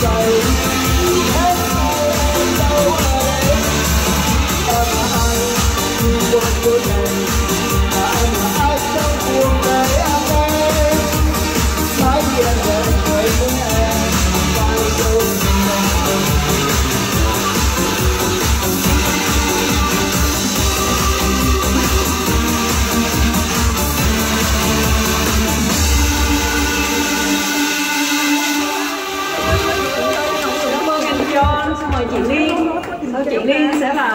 sorry. xong rồi chị Liên, chị Liên sẽ là